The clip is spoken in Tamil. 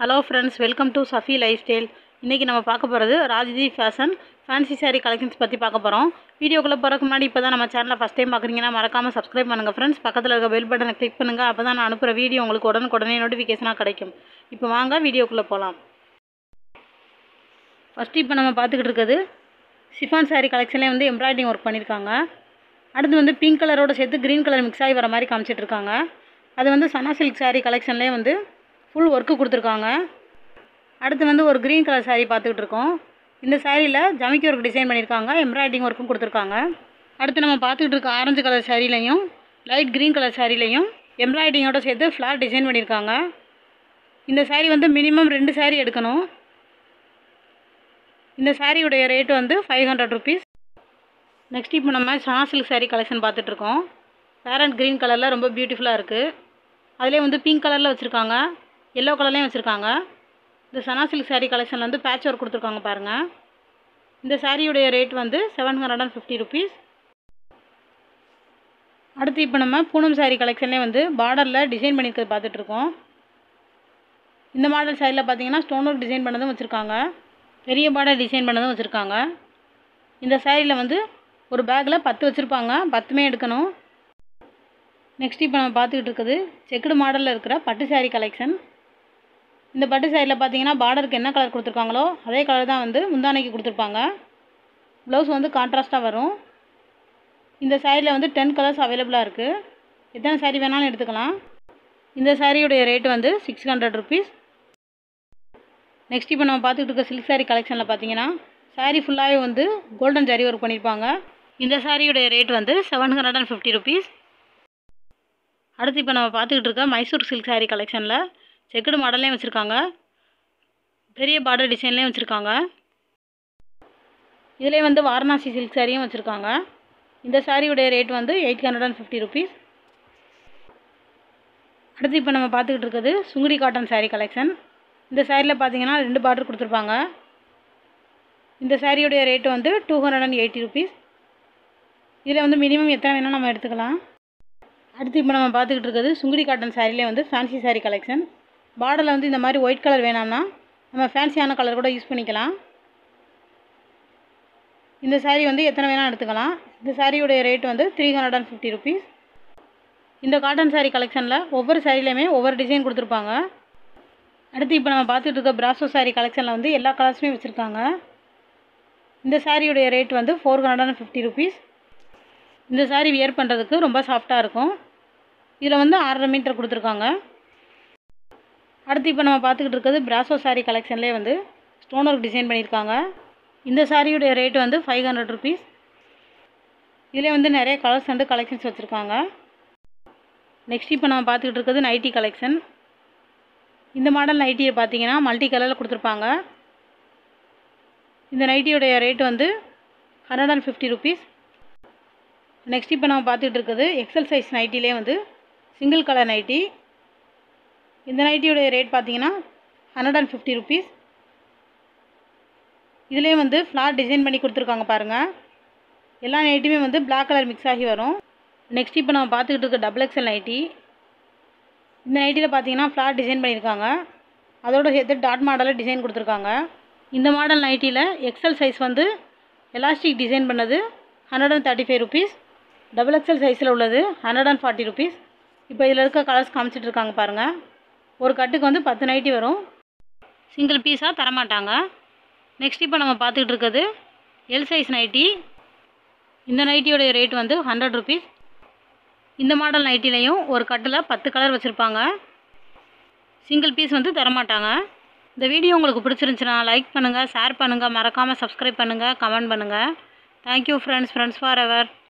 Hello friends welcome to Safi lifestyle இன்றைக்கி நம்ம பார்க்க போகிறது ராஜதி ஃபேஷன் ஃபேன்சி சாரீ கலெக்ஷன்ஸ் பற்றி பார்க்க போகிறோம் வீடியோக்குள்ளே போகிறக்கு முன்னாடி இப்போ தான் நம்ம சேனலை ஃபஸ்ட் டைம் பார்க்குறீங்கன்னா மறக்காமல் சப்ஸ்கிரைப் பண்ணுங்கள் ஃப்ரெண்ட்ஸ் பக்கத்தில் இருக்க பெல் பட்டனை கிளிக் பண்ணுங்கள் அப்போ தான் நான் அனுப்புகிற வீடியோ உங்களுக்கு உடனுக்குடனே நோட்டிஃபிகேஷனாக கிடைக்கும். இப்போ வாங்க வீடியோக்குள்ளே போகலாம் ஃபஸ்ட்டு இப்போ நம்ம பார்த்துக்கிட்டு இருக்கிறது ஷிஃபான் சாரீ கலெக்ஷன்லேயே வந்து எம்ப்ராய்டிங் ஒர்க் பண்ணியிருக்காங்க அடுத்து வந்து பிங்க் கலரோட சேர்த்து க்ரீன் கலர் மிக்ஸ் ஆகி வர மாதிரி காமிச்சிட்ருக்காங்க அது வந்து சனா சில்க் சாரீ கலெக்ஷன்லேயே வந்து ஃபுல் ஒர்க்கு கொடுத்துருக்காங்க. அடுத்து வந்து ஒரு க்ரீன் கலர் சாரீ பார்த்துக்கிட்டு இருக்கோம். இந்த சாரியில் ஜமிக்கி ஒர்க் டிசைன் பண்ணியிருக்காங்க. எம்ப்ராய்டிங் ஒர்க்கும் கொடுத்துருக்காங்க. அடுத்து நம்ம பார்த்துக்கிட்டு இருக்க ஆரஞ்சு கலர் சாரீலையும் லைட் க்ரீன் கலர் சாரீலையும் எம்ப்ராய்டிங்கோட சேர்த்து ஃப்ளார் டிசைன் பண்ணியிருக்காங்க. இந்த சாரீ வந்து மினிமம் ரெண்டு சாரீ எடுக்கணும். இந்த சாரியுடைய ரேட்டு வந்து ஃபைவ் ஹண்ட்ரட் ருபீஸ் நெக்ஸ்ட் இப்போ நம்ம சனா சில்க் சாரீ கலெக்ஷன் பார்த்துட்ருக்கோம் பேரண்ட் க்ரீன் கலரில் ரொம்ப பியூட்டிஃபுல்லாக இருக்குது அதிலே வந்து பிங்க் கலரில் வச்சுருக்காங்க. எல்லோ கலர்லேயும் வச்சுருக்காங்க. இந்த சனா சில்க் சாரீ கலெக்ஷனில் வந்து பேட்ச் ஒர்க் கொடுத்துருக்காங்க பாருங்கள் இந்த சாரியுடைய ரேட் வந்து seven hundred and fifty rupees அடுத்து இப்போ நம்ம பூனம் சாரீ கலெக்ஷன்லேயே வந்து பார்டரில் டிசைன் பண்ணியிருக்கிறது பார்த்துட்ருக்கோம். இந்த மாடல் சாரியில் பார்த்தீங்கன்னா ஸ்டோன் ஒர்க் டிசைன் பண்ணதும் வச்சுருக்காங்க. பெரிய பார்டர் டிசைன் பண்ணதும் வச்சுருக்காங்க. இந்த சாரியில் வந்து ஒரு பேக்கில் பத்து வச்சுருப்பாங்க. பத்துமே எடுக்கணும். நெக்ஸ்ட் இப்போ நம்ம பார்த்துக்கிட்டு இருக்குது செக்குடு மாடலில் இருக்கிற பட்டு சாரீ கலெக்ஷன் இந்த பட்டு சாரியில் பார்த்தீங்கன்னா பார்டருக்கு என்ன கலர் கொடுத்துருக்காங்களோ அதே கலர் தான் வந்து முந்தானைக்கு கொடுத்துருப்பாங்க. ப்ளவுஸ் வந்து கான்ட்ராஸ்ட்டாக வரும். இந்த சாரியில் வந்து டென் கலர்ஸ் அவைலபிளாக இருக்குது எத்தனை saree வேணாலும் எடுத்துக்கலாம். இந்த சாரியுடைய ரேட் வந்து சிக்ஸ் ஹண்ட்ரட் ருபீஸ் நெக்ஸ்ட் இப்போ நம்ம பார்த்துக்கிட்டு இருக்க சில்க் சாரீ கலெக்ஷனில் பார்த்தீங்கன்னா சாரீ ஃபுல்லாகவே வந்து கோல்டன் ஜரி ஒர்க் பண்ணியிருப்பாங்க இந்த சாரியுடைய ரேட் வந்து seven hundred and fifty rupees அடுத்து இப்போ நம்ம பார்த்துக்கிட்டு இருக்க மைசூர் சில்க் சாரீ கலெக்ஷனில் செக்குடு மாடல்லையும் வச்சுருக்காங்க. பெரிய பார்டர் டிசைன்லேயும் வச்சுருக்காங்க. இதிலே வந்து வாரணாசி சில்க் சாரியும் வச்சுருக்காங்க. இந்த சாரியுடைய ரேட் வந்து eight hundred and fifty rupees அடுத்து இப்போ நம்ம பார்த்துக்கிட்டு இருக்குது சுங்குடி காட்டன் சாரீ கலெக்ஷன் இந்த சாரியில் பார்த்தீங்கன்னா ரெண்டு பார்டர் கொடுத்துருப்பாங்க. இந்த சாரியுடைய ரேட் வந்து two hundred and eighty rupees இதில் வந்து மினிமம் எத்தனை வேணால் நம்ம எடுத்துக்கலாம். அடுத்து இப்போ நம்ம பார்த்துக்கிட்டு இருக்கிறது சுங்குடி காட்டன் சாரிலே வந்து ஃபேன்சி சாரீ கலெக்ஷன் பார்டரில் வந்து இந்த மாதிரி ஒயிட் கலர் வேணாம்னா நம்ம ஃபேன்சியான கலர் கூட யூஸ் பண்ணிக்கலாம். இந்த சாரீ வந்து எத்தனை வேணால் எடுத்துக்கலாம். இந்த சாரியுடைய ரேட் வந்து three hundred and fifty rupees இந்த காட்டன் சாரீ கலெக்ஷனில் ஒவ்வொரு சாரிலையுமே ஒவ்வொரு டிசைன் கொடுத்துருப்பாங்க. அடுத்து இப்போ நம்ம பார்த்துட்டு இருக்க பிராசோ சாரீ கலெக்ஷனில் வந்து எல்லா கலர்ஸுமே வச்சுருக்காங்க. இந்த சாரியுடைய ரேட் வந்து four hundred and fifty rupees இந்த சாரீ வியர் பண்ணுறதுக்கு ரொம்ப சாஃப்டாக இருக்கும். இதில் வந்து ஆறரை மீட்டர் கொடுத்துருக்காங்க. அடுத்து இப்போ நம்ம பார்த்துக்கிட்டு இருக்கிறது பிராசோ சாரீ கலெக்ஷன்லேயே வந்து ஸ்டோன் ஒர்க் டிசைன் பண்ணியிருக்காங்க. இந்த சாரியுடைய ரேட் வந்து ஃபைவ் ஹண்ட்ரட் ருபீஸ் இதில் வந்து நிறைய கலர்ஸ் அண்டு கலெக்ஷன்ஸ் வச்சுருக்காங்க. நெக்ஸ்ட் இப்போ நம்ம பார்த்துக்கிட்டு இருக்கிறது நைட்டி கலெக்ஷன் இந்த மாடல் நைட்டியை பார்த்தீங்கன்னா மல்டி கலரில் கொடுத்துருப்பாங்க. இந்த நைட்டியுடைய ரேட் வந்து hundred and fifty rupees next இப்போ நம்ம பார்த்துக்கிட்டு இருக்குது எக்ஸல் சைஸ் நைட்டிலே வந்து சிங்கிள் கலர் நைட்டி இந்த நைட்டியோடைய ரேட் பார்த்தீங்கன்னா ஹண்ட்ரட் அண்ட் ஃபிஃப்டி ருபீஸ் இதுலேயே வந்து ஃப்ளார் டிசைன் பண்ணி கொடுத்துருக்காங்க பாருங்கள் எல்லா நைட்டுமே வந்து பிளாக் கலர் மிக்ஸ் ஆகி வரும். நெக்ஸ்ட் இப்போ நம்ம பார்த்துக்கிட்டு இருக்க டபுள் எக்ஸல் நைட்டி இந்த நைட்டியில் பார்த்தீங்கன்னா ஃப்ளார் டிசைன் பண்ணியிருக்காங்க. அதோட சேர்த்து டாட் மாடலில் டிசைன் கொடுத்துருக்காங்க. இந்த மாடல் நைட்டியில் எக்ஸல் சைஸ் வந்து எலாஸ்டிக் டிசைன் பண்ணது hundred and thirty five rupees double XL சைஸில் உள்ளது ஹண்ட்ரட் அண்ட் ஃபார்ட்டி ருபீஸ் இப்போ இதில் இருக்க கலர்ஸ் காமிச்சிட்டு இருக்காங்க பாருங்கள் ஒரு கட்டுக்கு வந்து பத்து நைட்டி வரும். சிங்கிள் பீஸாக தரமாட்டாங்க. நெக்ஸ்ட் இப்போ நம்ம பார்த்துக்கிட்டு இருக்கிறது எல் சைஸ் நைட்டி. இந்த நைட்டியோடைய ரேட் வந்து ஹண்ட்ரட் ருபீஸ் இந்த மாடல் நைட்டிலையும் ஒரு கட்டில் பத்து கலர் வச்சுருப்பாங்க. சிங்கிள் பீஸ் வந்து தரமாட்டாங்க. இந்த வீடியோ உங்களுக்கு பிடிச்சிருந்துச்சுன்னா லைக் பண்ணுங்கள் ஷேர் பண்ணுங்கள் மறக்காமல் சப்ஸ்கிரைப் பண்ணுங்கள் கமெண்ட் பண்ணுங்கள் thank you friends friends for ever